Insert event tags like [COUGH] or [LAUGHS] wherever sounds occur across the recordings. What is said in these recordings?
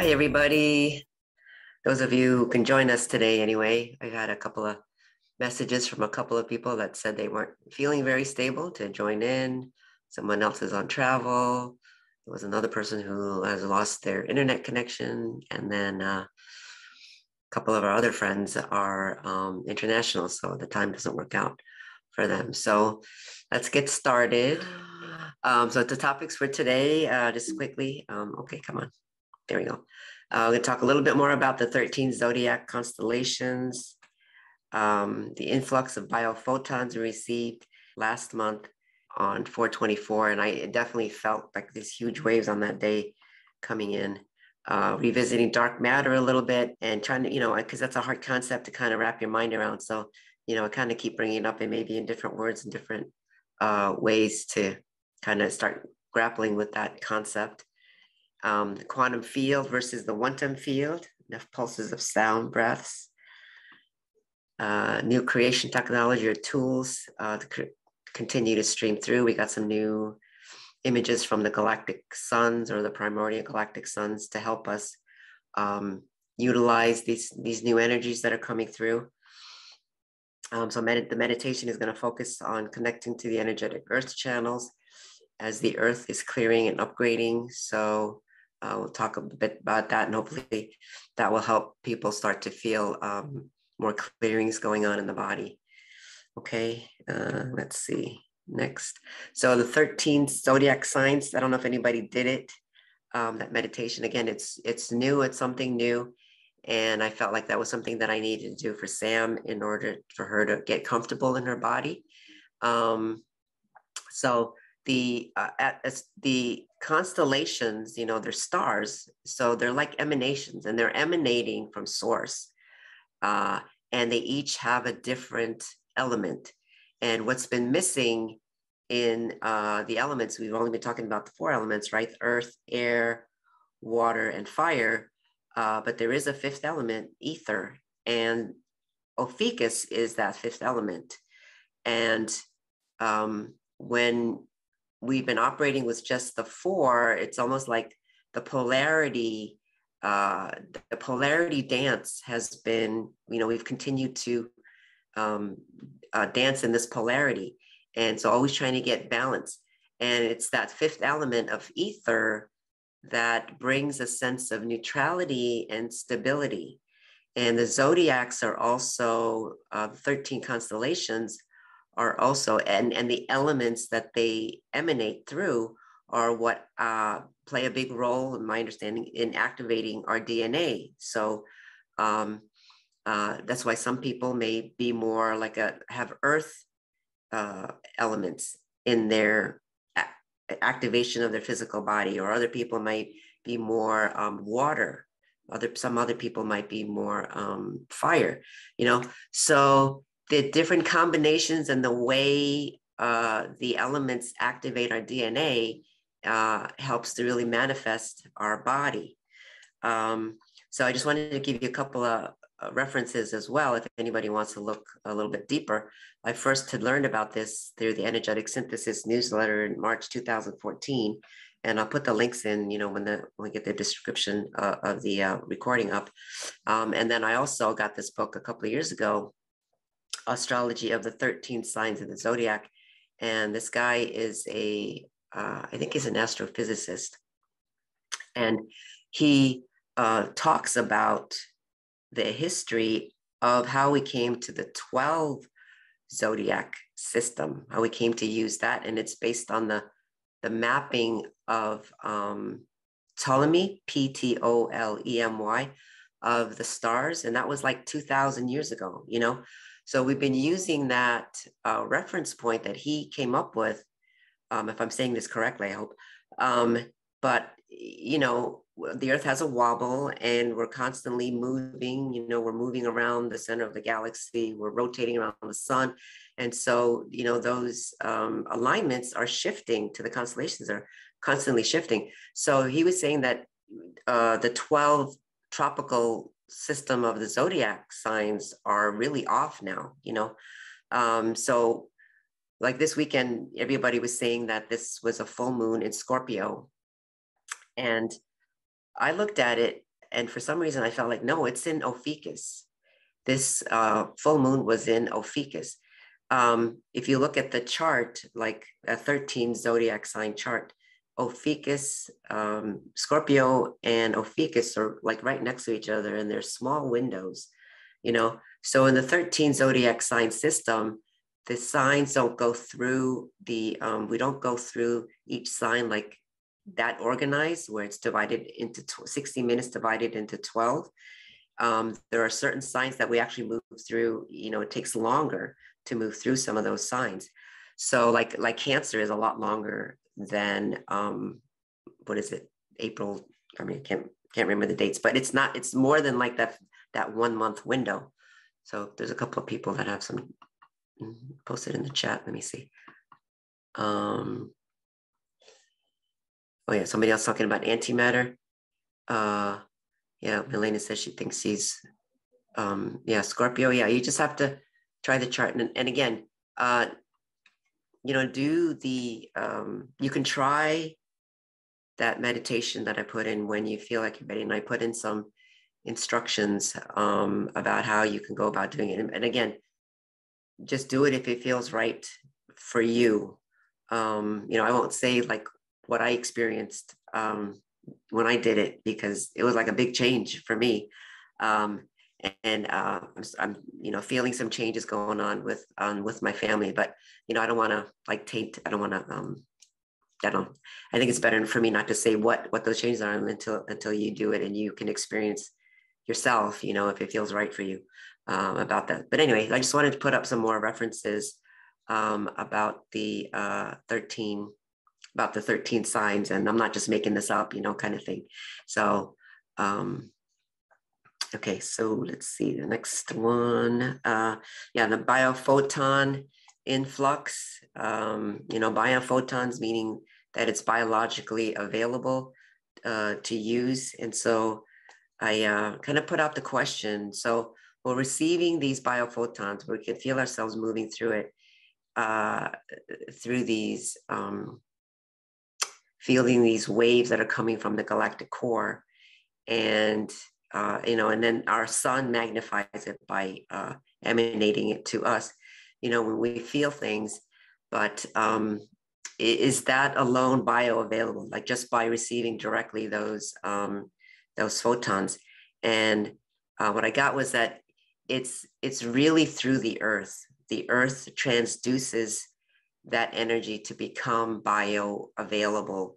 Hi, everybody. Those of you who can join us today, anyway, I've had a couple of messages from a couple of people that said they weren't feeling very stable to join in. Someone else is on travel. There was another person who has lost their internet connection. And then uh, a couple of our other friends are um, international, so the time doesn't work out for them. So let's get started. [GASPS] Um, so the topics for today, uh, just quickly. Um, okay, come on. There we go. Uh, we're going to talk a little bit more about the 13 zodiac constellations, um, the influx of biophotons we received last month on 424. And I definitely felt like these huge waves on that day coming in, uh, revisiting dark matter a little bit and trying to, you know, because that's a hard concept to kind of wrap your mind around. So, you know, I kind of keep bringing it up and maybe in different words and different uh, ways to kind of start grappling with that concept um, the quantum field versus the Wuntum field, enough pulses of sound breaths, uh, new creation technology or tools uh, to continue to stream through. We got some new images from the galactic suns or the primordial galactic suns to help us um, utilize these, these new energies that are coming through. Um, so med- the meditation is going to focus on connecting to the energetic earth channels as the earth is clearing and upgrading. So uh, we'll talk a bit about that and hopefully that will help people start to feel um, more clearings going on in the body. Okay, uh, let's see. Next. So the 13 zodiac signs, I don't know if anybody did it. Um, that meditation, again, it's it's new, it's something new. And I felt like that was something that I needed to do for Sam in order for her to get comfortable in her body. Um, so the uh, at, the constellations, you know, they're stars, so they're like emanations, and they're emanating from source, uh, and they each have a different element. And what's been missing in uh, the elements, we've only been talking about the four elements, right? Earth, air, water, and fire. Uh, but there is a fifth element, ether, and Ophiuchus is that fifth element. And um, when we've been operating with just the four, it's almost like the polarity, uh, the polarity dance has been, you know, we've continued to um, uh, dance in this polarity. And so always trying to get balance. And it's that fifth element of ether that brings a sense of neutrality and stability. And the zodiacs are also uh, 13 constellations are also and and the elements that they emanate through are what uh, play a big role in my understanding in activating our dna so um, uh, that's why some people may be more like a have earth uh, elements in their a- activation of their physical body or other people might be more um, water. Other some other people might be more um, fire you know? So the different combinations and the way uh, the elements activate our DNA uh, helps to really manifest our body. Um, so I just wanted to give you a couple of uh, references as well, if anybody wants to look a little bit deeper. I first had learned about this through the Energetic Synthesis newsletter in March 2014, and I'll put the links in, you know, when the when we get the description uh, of the uh, recording up. Um, and then I also got this book a couple of years ago astrology of the 13 signs of the zodiac. And this guy is a, uh, I think he's an astrophysicist. And he uh, talks about the history of how we came to the 12 zodiac system, how we came to use that. And it's based on the, the mapping of um, Ptolemy, P T O L E M Y, of the stars. And that was like 2000 years ago, you know? So we've been using that uh, reference point that he came up with, um, if I'm saying this correctly, I hope. Um, but, you know, the earth has a wobble and we're constantly moving, you know, we're moving around the center of the galaxy, we're rotating around the sun. And so, you know, those um, alignments are shifting to the constellations are constantly shifting. So he was saying that uh, the 12 tropical system of the zodiac signs are really off now, you know. Um, so like this weekend, everybody was saying that this was a full moon in Scorpio. And I looked at it, and for some reason, I felt like no, it's in Ophiuchus. This uh, full moon was in Ophiuchus. Um, if you look at the chart, like a 13 zodiac sign chart, Ophiuchus, um, Scorpio, and Ophiuchus are like right next to each other, and they're small windows, you know. So in the 13 zodiac sign system, the signs don't go through the. Um, we don't go through each sign like that organized, where it's divided into 60 minutes divided into 12. Um, there are certain signs that we actually move through. You know, it takes longer to move through some of those signs. So like like Cancer is a lot longer than um, what is it? April. I mean, I can't can't remember the dates, but it's not. It's more than like that that one month window. So there's a couple of people that have some mm, posted in the chat. Let me see. Um, oh yeah, somebody else talking about antimatter. Uh, yeah, Milena says she thinks he's, um, yeah Scorpio. Yeah, you just have to try the chart. And, and again, uh, you know, do the, um, you can try that meditation that I put in when you feel like you're ready. And I put in some instructions um, about how you can go about doing it. And, and again, just do it if it feels right for you. Um, you know, I won't say like what I experienced um, when I did it because it was like a big change for me. Um, and uh, I'm, I'm, you know, feeling some changes going on with um, with my family. But you know, I don't want to like taint. I don't want to. Um, I don't. I think it's better for me not to say what what those changes are until until you do it and you can experience yourself. You know, if it feels right for you um, about that. But anyway, I just wanted to put up some more references um, about the uh, 13 about the 13 signs and i'm not just making this up you know kind of thing so um, Okay, so let's see the next one. Uh, yeah, the biophoton influx. Um, you know, biophotons meaning that it's biologically available uh, to use. And so I uh, kind of put out the question. So we're receiving these biophotons, we can feel ourselves moving through it, uh, through these, um, feeling these waves that are coming from the galactic core. And uh, you know, and then our sun magnifies it by uh, emanating it to us, you know, when we feel things. But um, is that alone bioavailable, like just by receiving directly those um, those photons? And uh, what I got was that it's it's really through the earth. The earth transduces that energy to become bioavailable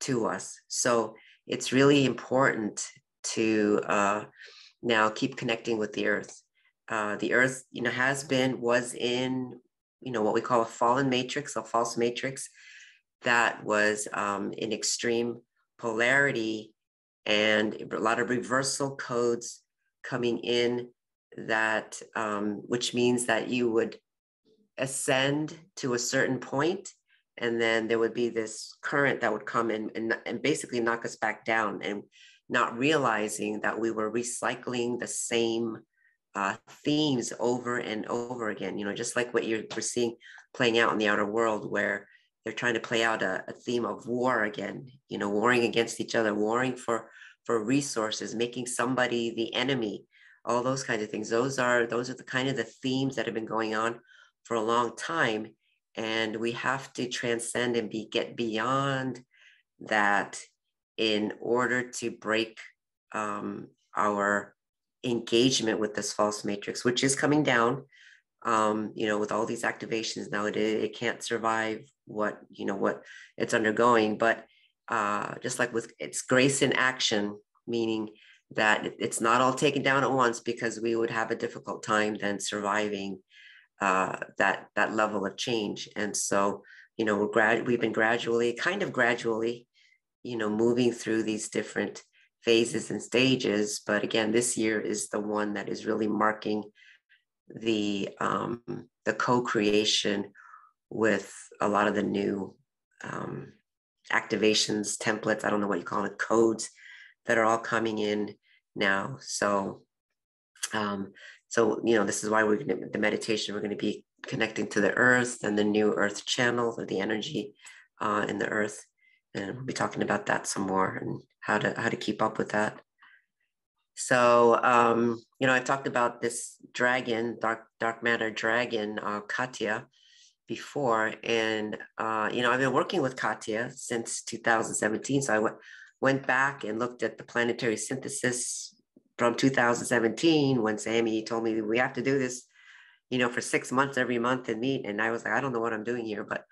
to us. So it's really important to uh, now keep connecting with the earth. Uh, the earth, you know, has been, was in, you know, what we call a fallen matrix, a false matrix that was um, in extreme polarity and a lot of reversal codes coming in that, um, which means that you would ascend to a certain point and then there would be this current that would come in and, and basically knock us back down and not realizing that we were recycling the same uh, themes over and over again. You know, just like what you're we're seeing playing out in the outer world, where they're trying to play out a, a theme of war again. You know, warring against each other, warring for for resources, making somebody the enemy, all those kinds of things. Those are those are the kind of the themes that have been going on for a long time, and we have to transcend and be get beyond that in order to break um, our engagement with this false matrix, which is coming down. Um, you know, with all these activations now, it, it can't survive what you know what it's undergoing. But uh, just like with it's grace in action, meaning that it's not all taken down at once because we would have a difficult time then surviving uh, that that level of change. And so, you know, we're grad we've been gradually, kind of gradually, you know, moving through these different phases and stages. But again, this year is the one that is really marking the um, the co-creation with a lot of the new um, activations, templates. I don't know what you call it, codes that are all coming in now. So, um, so you know, this is why we're going to the meditation. We're going to be connecting to the earth and the new earth channels or the energy uh, in the earth and we'll be talking about that some more and how to how to keep up with that. So um, you know, I talked about this dragon, dark dark matter dragon, uh, Katya, before, and uh, you know, I've been working with Katya since 2017. So I went went back and looked at the planetary synthesis from 2017 when Sammy told me we have to do this, you know, for six months every month and meet. And I was like, I don't know what I'm doing here, but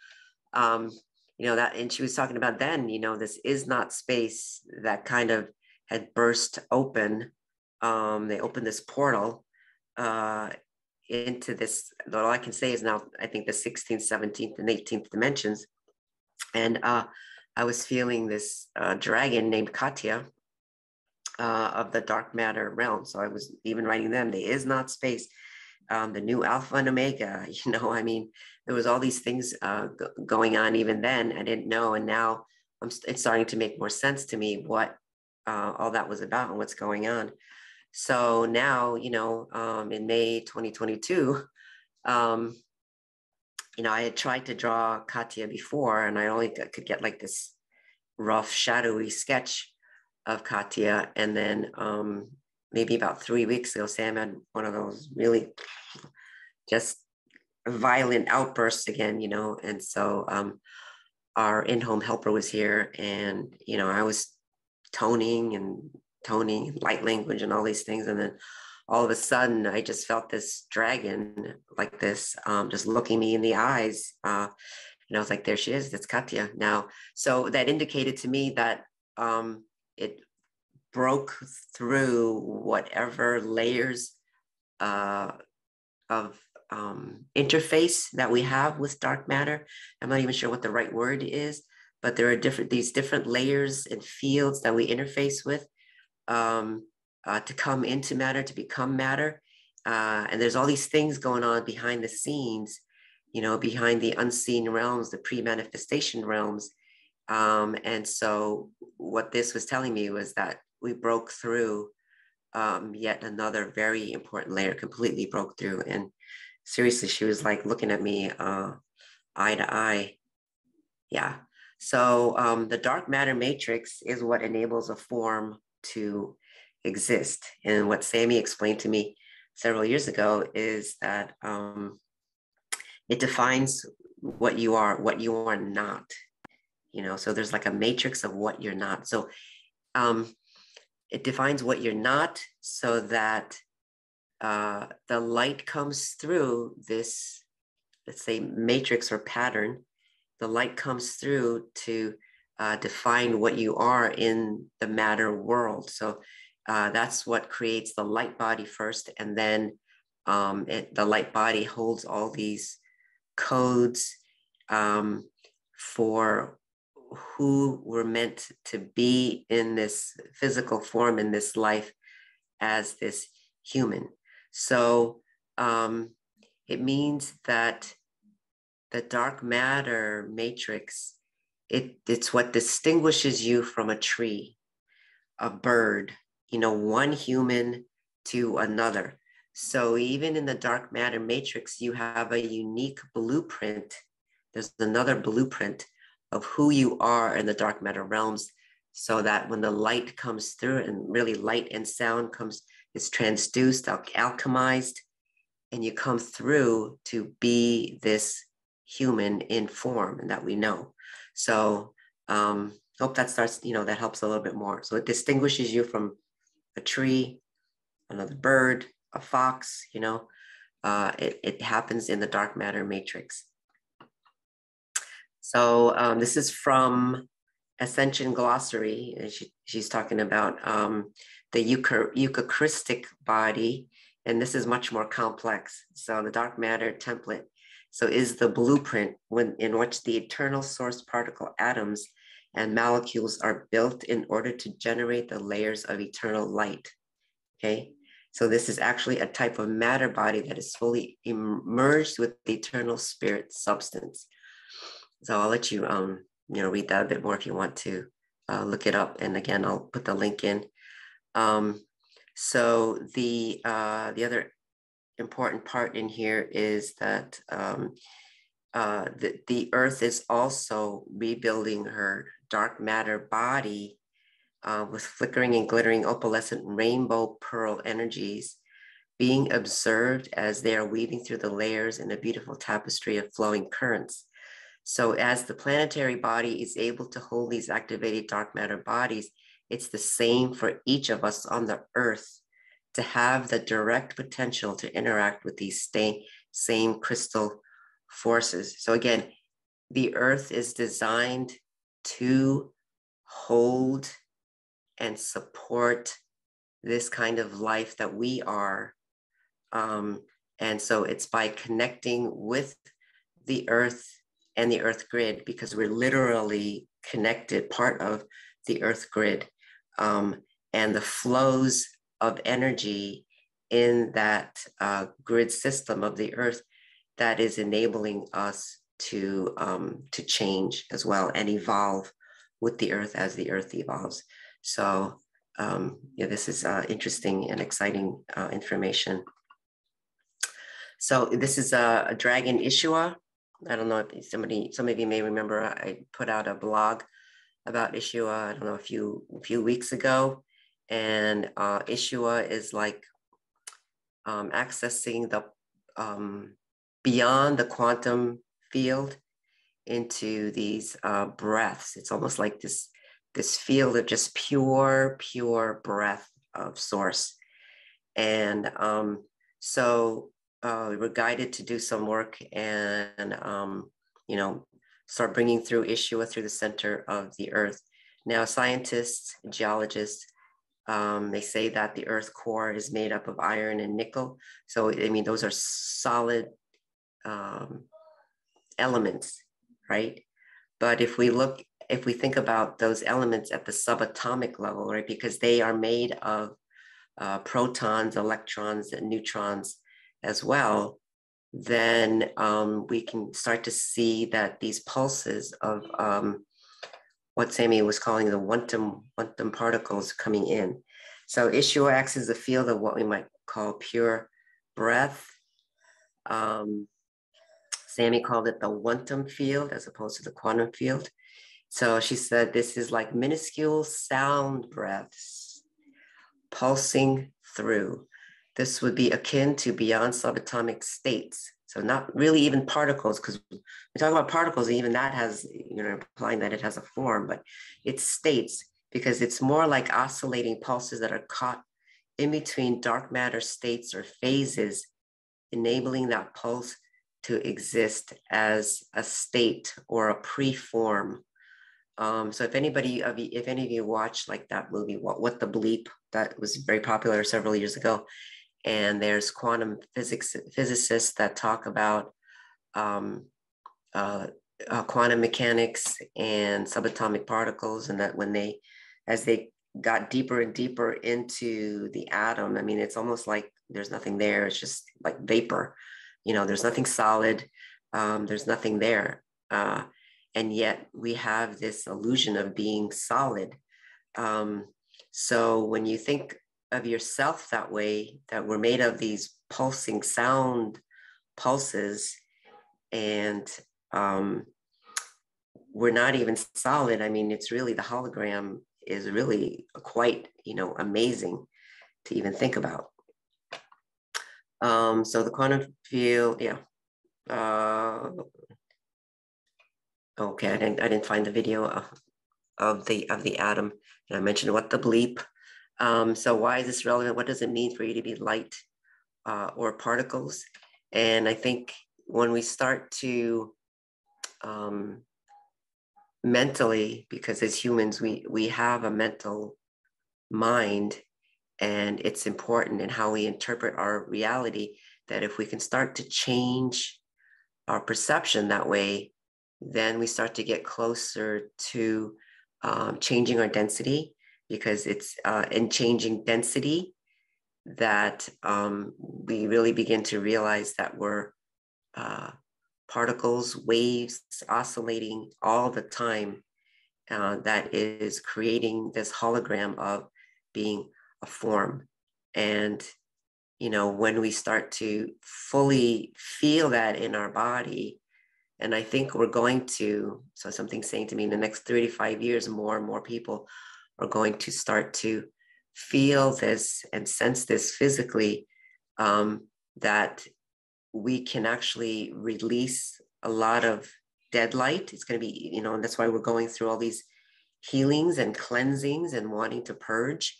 um, you know that and she was talking about then you know this is not space that kind of had burst open um they opened this portal uh into this all i can say is now i think the 16th 17th and 18th dimensions. And uh i was feeling this uh, dragon named katya uh, of the dark matter realm. So i was even writing them there is not space um, the new alpha and omega [LAUGHS] you know i mean there was all these things uh, g- going on even then i didn't know and now I'm, it's starting to make more sense to me what uh, all that was about and what's going on. So now you know um, in may 2022 [LAUGHS] um, you know i had tried to draw katya before and i only could get like this rough shadowy sketch of katya and then um, maybe about three weeks ago, Sam had one of those really just violent outbursts again, you know. And so um, our in-home helper was here, and you know, I was toning and toning, light language, and all these things, and then all of a sudden, I just felt this dragon like this, um, just looking me in the eyes. Uh, and I was like, there she is, that's Katya now. So that indicated to me that um, it broke through whatever layers uh, of um, interface that we have with dark matter. I'm not even sure what the right word is, but there are different these different layers and fields that we interface with um, uh, to come into matter, to become matter. Uh, and there's all these things going on behind the scenes, you know, behind the unseen realms, the pre-manifestation realms. Um, and so what this was telling me was that we broke through um, yet another very important layer, completely broke through. And seriously, she was like looking at me uh, eye to eye. Yeah. So um, the dark matter matrix is what enables a form to exist. And what Sammy explained to me several years ago is that um, it defines what you are, what you are not. You know, so there's like a matrix of what you're not. So um, it defines what you're not so that uh, the light comes through this, let's say, matrix or pattern. The light comes through to uh, define what you are in the matter world. So uh, that's what creates the light body first. And then um, it, the light body holds all these codes um, for who we're meant to be in this physical form in this life as this human. So um, it means that the dark matter matrix, it, it's what distinguishes you from a tree, a bird, you know, one human to another. So even in the dark matter matrix, you have a unique blueprint. There's another blueprint of who you are in the dark matter realms so that when the light comes through and really light and sound comes is transduced al- alchemized and you come through to be this human in form and that we know. So um hope that starts you know that helps a little bit more. So it distinguishes you from a tree another bird a fox you know? Uh, it, it happens in the dark matter matrix so um, this is from Ascension Glossary. And she, she's talking about um, the Eucharistic body, and this is much more complex. So the dark matter template. So is the blueprint when, in which the eternal source particle atoms and molecules are built in order to generate the layers of eternal light. Okay, so this is actually a type of matter body that is fully immersed with the eternal spirit substance. So I'll let you, um, you know, read that a bit more if you want to uh, look it up. And again, I'll put the link in. Um, so the uh, the other important part in here is that um, uh, the, the earth is also rebuilding her dark matter body uh, with flickering and glittering opalescent rainbow pearl energies being observed as they are weaving through the layers in a beautiful tapestry of flowing currents. So as the planetary body is able to hold these activated dark matter bodies, it's the same for each of us on the earth to have the direct potential to interact with these same crystal forces. So again, the earth is designed to hold and support this kind of life that we are. Um, and so it's by connecting with the earth and the earth grid because we're literally connected, part of the earth grid. Um, and the flows of energy in that uh, grid system of the earth that is enabling us to um, to change as well and evolve with the earth as the earth evolves. So um, yeah, this is uh, interesting and exciting uh, information. So this is a, a, dragon Ishua. I don't know if somebody, some of you may remember, I put out a blog about Ishua, I don't know, a few, few weeks ago. And uh, Ishua is like um, accessing the um, beyond the quantum field into these uh, breaths. It's almost like this, this field of just pure, pure breath of source. And um, so uh, we're guided to do some work and, um, you know, start bringing through Ishua through the center of the earth. Now, scientists, geologists, um, they say that the earth core is made up of iron and nickel. So, I mean, those are solid um, elements, right? But if we look, if we think about those elements at the subatomic level, right, because they are made of uh, protons, electrons, and neutrons as well, then um, we can start to see that these pulses of um, what Sammy was calling the quantum, quantum particles coming in. So Ishua acts as a field of what we might call pure breath. Um, Sammy called it the Wuntum field as opposed to the quantum field. So she said this is like minuscule sound breaths pulsing through. This would be akin to beyond subatomic states. So not really even particles, because we talk about particles, and even that has, you know, implying that it has a form, but it's states because it's more like oscillating pulses that are caught in between dark matter states or phases, enabling that pulse to exist as a state or a pre-form. Um, so if anybody of you, if any of you watched like that movie, what, what the bleep that was very popular several years ago, and there's quantum physics physicists that talk about um, uh, uh, quantum mechanics and subatomic particles, and that when they, as they got deeper and deeper into the atom, I mean, it's almost like there's nothing there. It's just like vapor you know there's nothing solid um, there's nothing there uh, and yet we have this illusion of being solid um, so when you think of yourself that way that we're made of these pulsing sound pulses and um, we're not even solid i mean it's really the hologram is really quite you know amazing to even think about um, so the quantum field, yeah. Uh, okay, I didn't, I didn't find the video of, the of the atom. And I mentioned what the bleep. Um, so why is this relevant? What does it mean for you to be light uh, or particles? And I think when we start to um, mentally, because as humans, we we have a mental mind and it's important in how we interpret our reality that if we can start to change our perception that way, then we start to get closer to um, changing our density because it's uh, in changing density that um, we really begin to realize that we're uh, particles, waves oscillating all the time uh, that is creating this hologram of being a form. And, you know, when we start to fully feel that in our body, And I think we're going to, so something's saying to me in the next 35 years, more and more people are going to start to feel this and sense this physically um, that we can actually release a lot of dead light. It's going to be, you know, and that's why we're going through all these healings and cleansings and wanting to purge.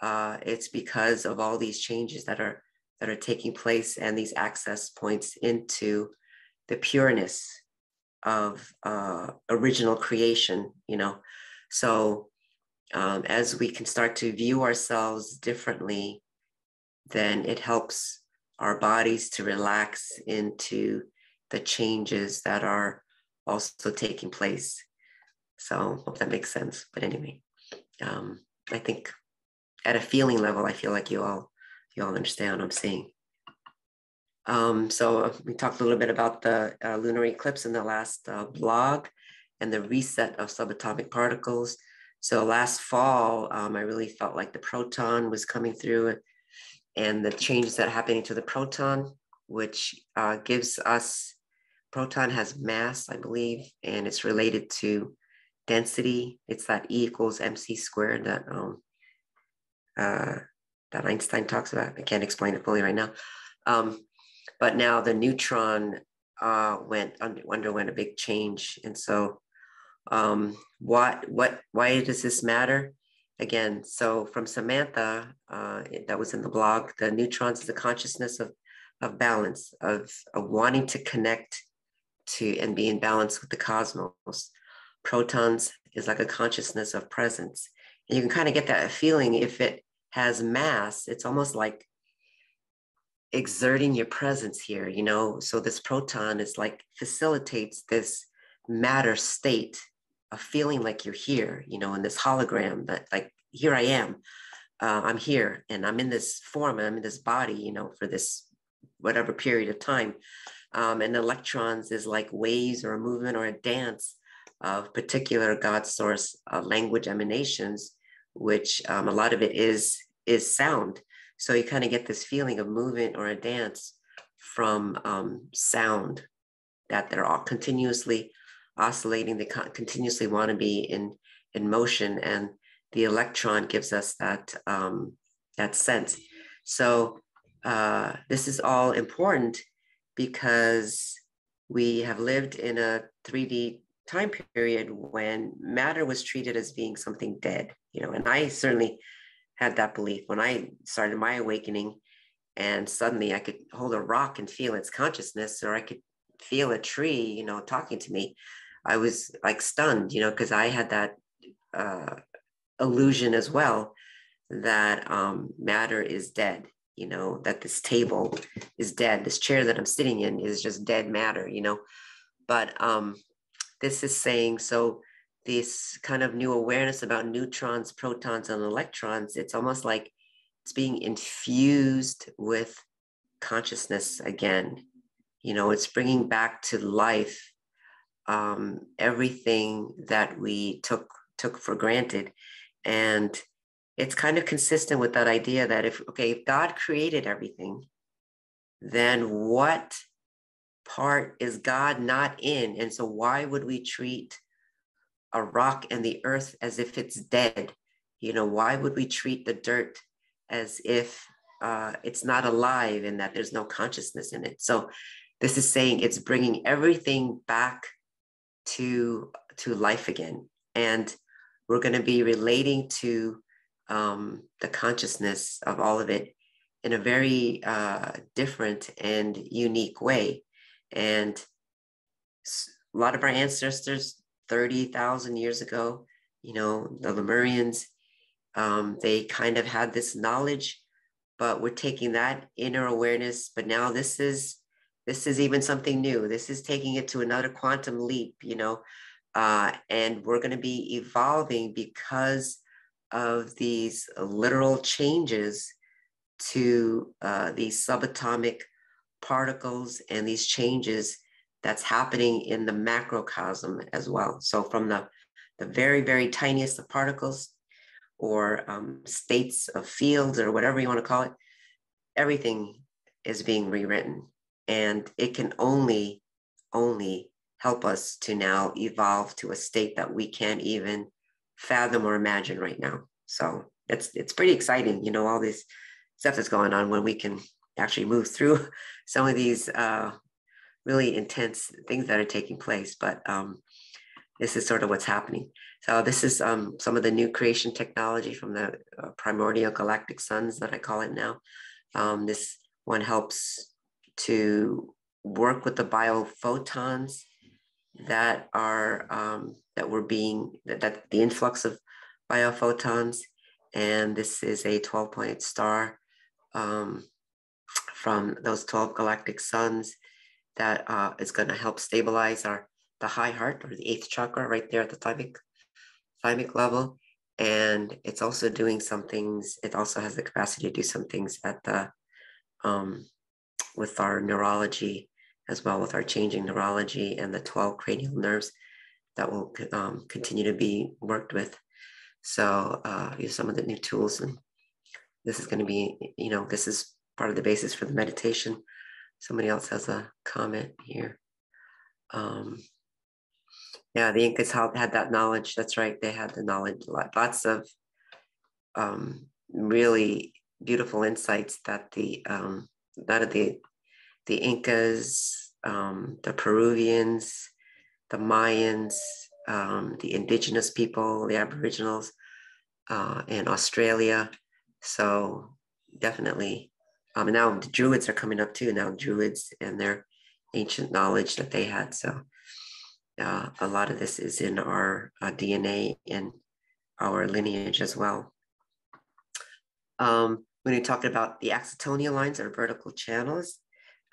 Uh, it's because of all these changes that are that are taking place and these access points into the pureness of uh, original creation. You know, so um, as we can start to view ourselves differently, then it helps our bodies to relax into the changes that are also taking place. So hope that makes sense. But anyway, um, I think at a feeling level, I feel like you all you all understand what I'm saying. Um, so we talked a little bit about the uh, lunar eclipse in the last uh, blog and the reset of subatomic particles. So last fall, um, I really felt like the proton was coming through and the changes that are happening to the proton, which uh, gives us, proton has mass, I believe, and it's related to density. It's that E equals mc squared that um, uh, that Einstein talks about. I can't explain it fully right now. Um, but now the neutron uh, went underwent a big change, and so um, what what why does this matter? again, so from Samantha, uh, that was in the blog, the neutrons is the consciousness of, of balance, of, of wanting to connect to and be in balance with the cosmos. Protons is like a consciousness of presence. And you can kind of get that feeling if it has mass, it's almost like exerting your presence here, you know? So this proton is like facilitates this matter state feeling like you're here, you know, in this hologram that like, here I am, uh, I'm here and I'm in this form I'm in this body, you know, for this whatever period of time. Um, and electrons is like waves or a movement or a dance of particular God source uh, language emanations, which um, a lot of it is is sound. So you kind of get this feeling of movement or a dance from um, sound that they're all continuously oscillating, they continuously want to be in, in motion. And the electron gives us that, um, that sense. So uh, this is all important because we have lived in a 3D time period when matter was treated as being something dead, you know, and I certainly had that belief when I started my awakening and suddenly I could hold a rock and feel its consciousness, or I could feel a tree, you know, talking to me. I was like stunned, you know, because I had that uh, illusion as well that um, matter is dead, you know, that this table is dead. This chair that I'm sitting in is just dead matter, you know. But um, this is saying so this kind of new awareness about neutrons, protons, and electrons, it's almost like it's being infused with consciousness again. You know, it's bringing back to life um, everything that we took took for granted, and it's kind of consistent with that idea that if okay, if God created everything, then what part is God not in? And so why would we treat a rock and the earth as if it's dead? You know, why would we treat the dirt as if uh, it's not alive and that there's no consciousness in it? So this is saying it's bringing everything back to to life again. And we're going to be relating to um, the consciousness of all of it in a very uh, different and unique way. And a lot of our ancestors 30,000 years ago you know the lemurians um, they kind of had this knowledge but we're taking that inner awareness but now this is this is even something new. This is taking it to another quantum leap, you know, uh, and we're going to be evolving because of these literal changes to uh, these subatomic particles and these changes that's happening in the macrocosm as well. So from the, the very, very tiniest of particles or um, states of fields or whatever you want to call it, everything is being rewritten and it can only only help us to now evolve to a state that we can't even fathom or imagine right now. So it's it's pretty exciting, you know, all this stuff that's going on when we can actually move through [LAUGHS] some of these uh, really intense things that are taking place. But um, this is sort of what's happening. So this is um, some of the new creation technology from the uh, primordial galactic suns that I call it now. Um, this one helps to work with the biophotons that are um, that were being that, that the influx of biophotons, and this is a 12 point star um, from those 12 galactic suns that uh, is going to help stabilize our the high heart or the eighth chakra right there at the thymic thymic level. And it's also doing some things it also has the capacity to do some things at the um, with our neurology as well with our changing neurology and the 12 cranial nerves that will um, continue to be worked with so uh, use some of the new tools and this is going to be you know this is part of the basis for the meditation somebody else has a comment here um, yeah, the Incas had that knowledge. That's right. They had the knowledge. Lots of um, really beautiful insights that the um, that of the the Incas, um, the Peruvians, the Mayans, um, the indigenous people, the Aboriginals uh, in Australia. So definitely, um, now the Druids are coming up too. Now Druids and their ancient knowledge that they had. So uh, a lot of this is in our uh, DNA and our lineage as well. Um, when you talk about the axiatonal lines or vertical channels,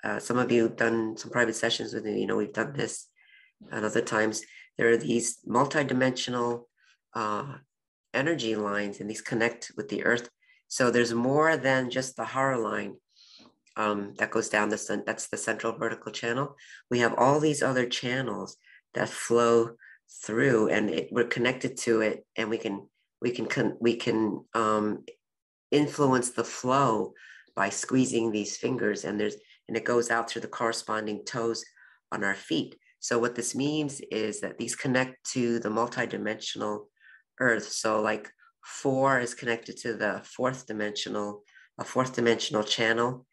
uh, some of you have done some private sessions with me, you know, we've done this and other times. There are these multidimensional uh, energy lines and these connect with the earth. So there's more than just the Hara line um, that goes down the, sun. that's the central vertical channel. We have all these other channels that flow through and it, we're connected to it and we can we can we can um, influence the flow by squeezing these fingers and there's and it goes out through the corresponding toes on our feet. So what this means is that these connect to the multidimensional earth. So like four is connected to the fourth dimensional a fourth dimensional channel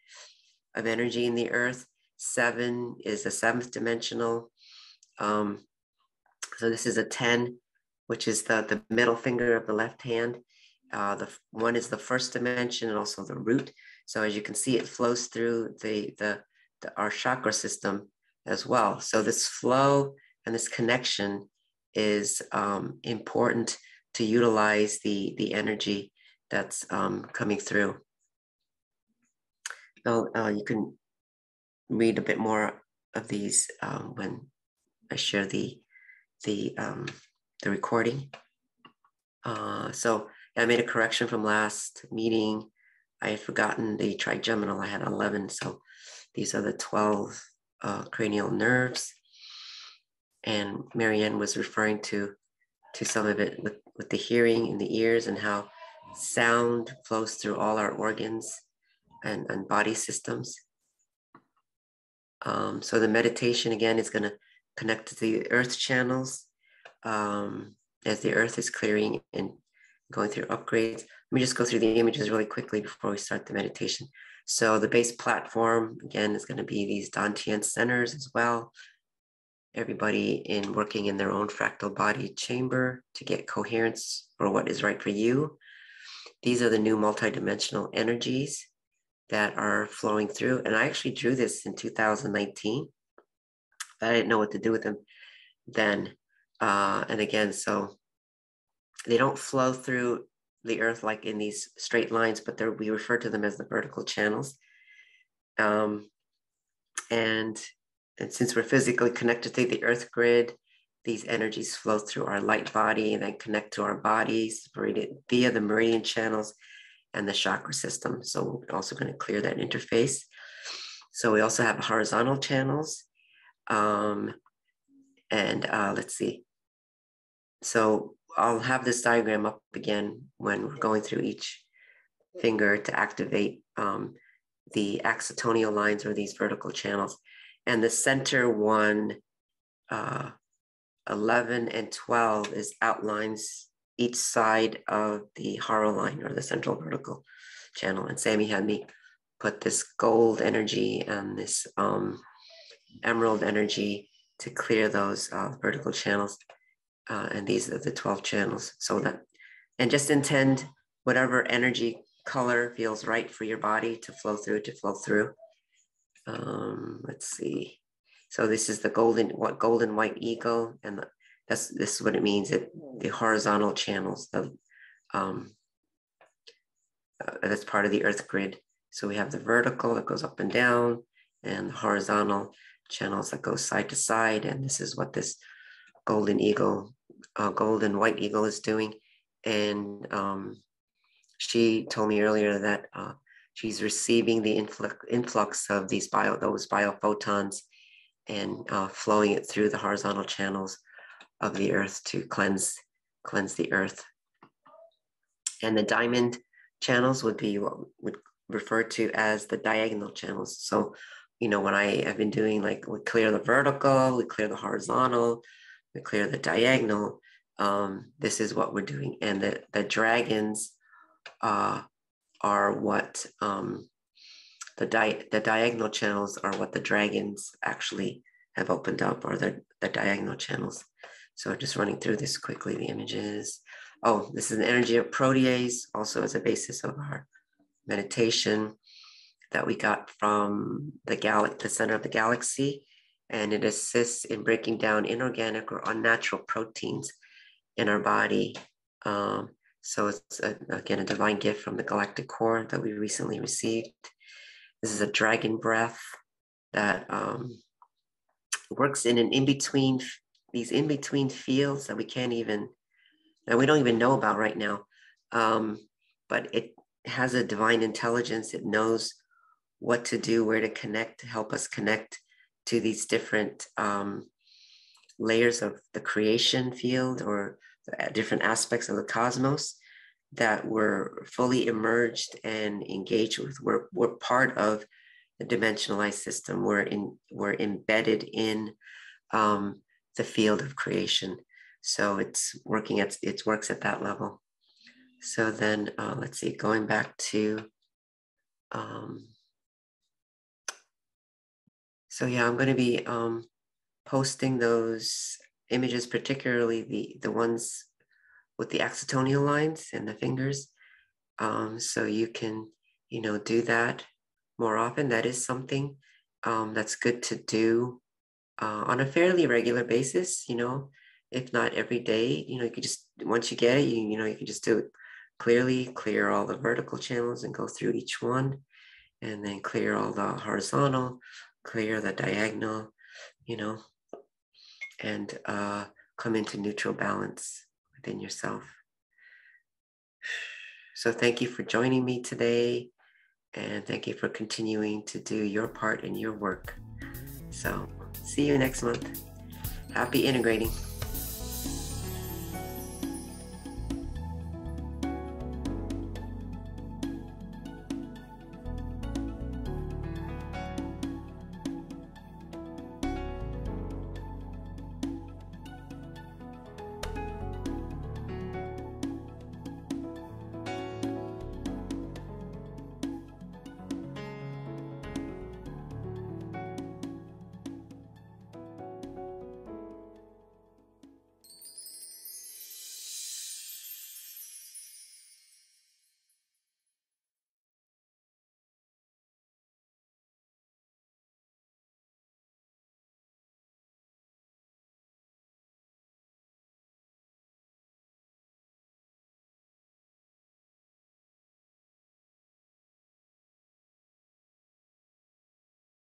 of energy in the earth. Seven is the seventh dimensional. Um, so this is a 10, which is the, the middle finger of the left hand. Uh, the one is the first dimension and also the root. So as you can see, it flows through the, the, the our chakra system as well. So this flow and this connection is um, important to utilize the, the energy that's um, coming through. So uh, you can read a bit more of these um, when I share the the um, the recording. Uh, so I made a correction from last meeting. I had forgotten the trigeminal. I had 11. So these are the 12 uh, cranial nerves. And Marianne was referring to to some of it with, with the hearing in the ears and how sound flows through all our organs and, and body systems. Um, so the meditation again is going to connect to the earth channels um, as the earth is clearing and going through upgrades. Let me just go through the images really quickly before we start the meditation. So the base platform, again, is going to be these Dantian centers as well. Everybody in working in their own fractal body chamber to get coherence for what is right for you. These are the new multidimensional energies that are flowing through. And I actually drew this in 2019. I didn't know what to do with them then. Uh, and again, so they don't flow through the earth like in these straight lines, but we refer to them as the vertical channels. Um, and, and since we're physically connected to the earth grid, these energies flow through our light body and then connect to our bodies via the meridian channels and the chakra system. So we're also going to clear that interface. So we also have horizontal channels um, and uh, let's see. So I'll have this diagram up again when we're going through each finger to activate um, the axiatonal lines or these vertical channels. And the center one uh, 11 and 12 is outlines each side of the hara line or the central vertical channel. And Sammie had me put this gold energy and this um, emerald energy to clear those uh, vertical channels. Uh, and these are the 12 channels. So that, and just intend whatever energy color feels right for your body to flow through, to flow through. Um, let's see. So this is the golden, what golden white eagle, and the, that's this is what it means. It the horizontal channels, the um, uh, that's part of the Earth grid. So we have the vertical that goes up and down, and the horizontal channels that go side to side. And this is what this golden eagle, uh, golden white eagle is doing. And um, she told me earlier that uh, she's receiving the influx, influx of these bio, those biophotons and uh, flowing it through the horizontal channels of the earth to cleanse, cleanse the earth. And the diamond channels would be what would refer to as the diagonal channels. So, you know, when I have been doing like we clear the vertical, we clear the horizontal, we clear the diagonal. Um, this is what we're doing. And the, the dragons uh, are what um, the, di- the diagonal channels are what the dragons actually have opened up or the, the diagonal channels. So just running through this quickly, the images. Oh, this is an energy of protease, also as a basis of our meditation that we got from the gal- the center of the galaxy. And it assists in breaking down inorganic or unnatural proteins in our body um, so it's a, again a divine gift from the galactic core that we recently received. This is a dragon breath that um, works in an in between these in between fields that we can't even that we don't even know about right now. Um, but it has a divine intelligence. It knows what to do, where to connect, to help us connect to these different um, layers of the creation field or different aspects of the cosmos that we're fully emerged and engaged with. We're, we're part of the dimensionalized system. We're in we're embedded in um, the field of creation. So it's working at it works at that level. So then uh, let's see, going back to um, so yeah, I'm going to be um, posting those images, particularly the the ones with the axiatonal lines and the fingers. Um, so you can, you know, do that more often. That is something um, that's good to do uh, on a fairly regular basis, you know, if not every day, you know, you could just, once you get it, you, you know, you can just do it clearly, clear all the vertical channels and go through each one and then clear all the horizontal, clear the diagonal, you know, and uh, come into neutral balance within yourself. So, thank you for joining me today, and thank you for continuing to do your part in your work. So, see you next month. Happy integrating.